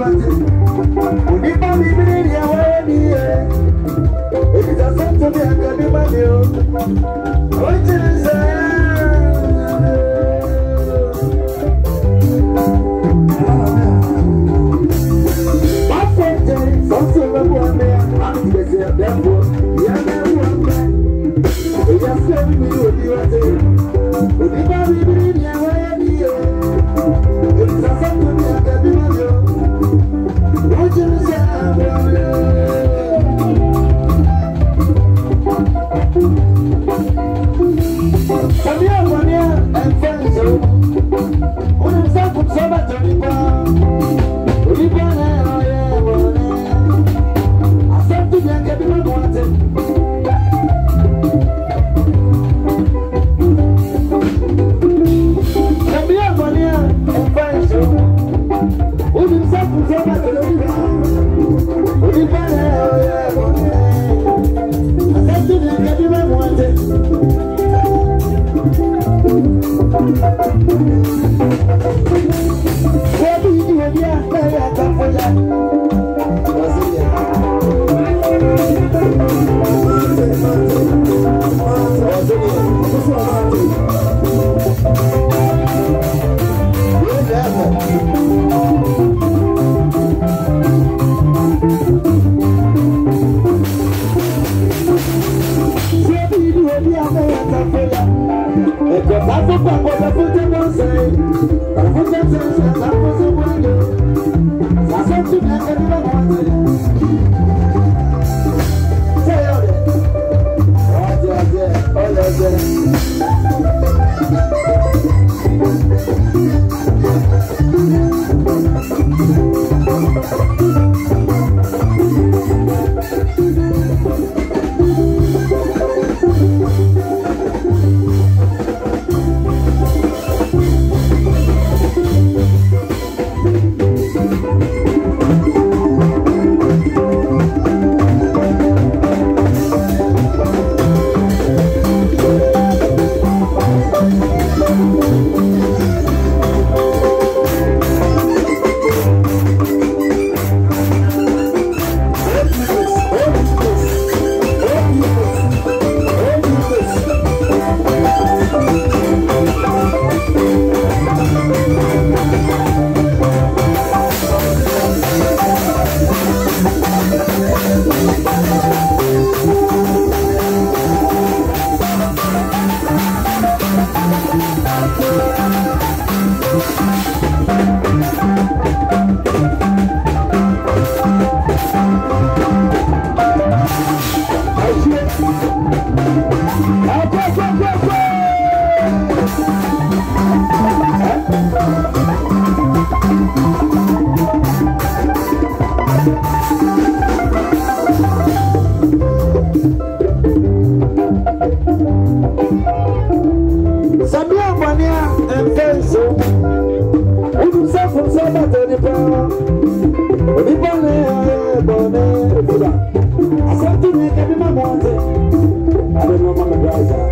Onígbà bíbí ni ẹ. Thank you. I'm Música Go, go, go! I'm bàtà nípa onígbà ní ẹgbọ ní ìfúdà àṣẹ tún ní kẹbí mọ̀mọ́ ọ̀tẹ̀ àdéhùn ọmọ mi gbà ìjà.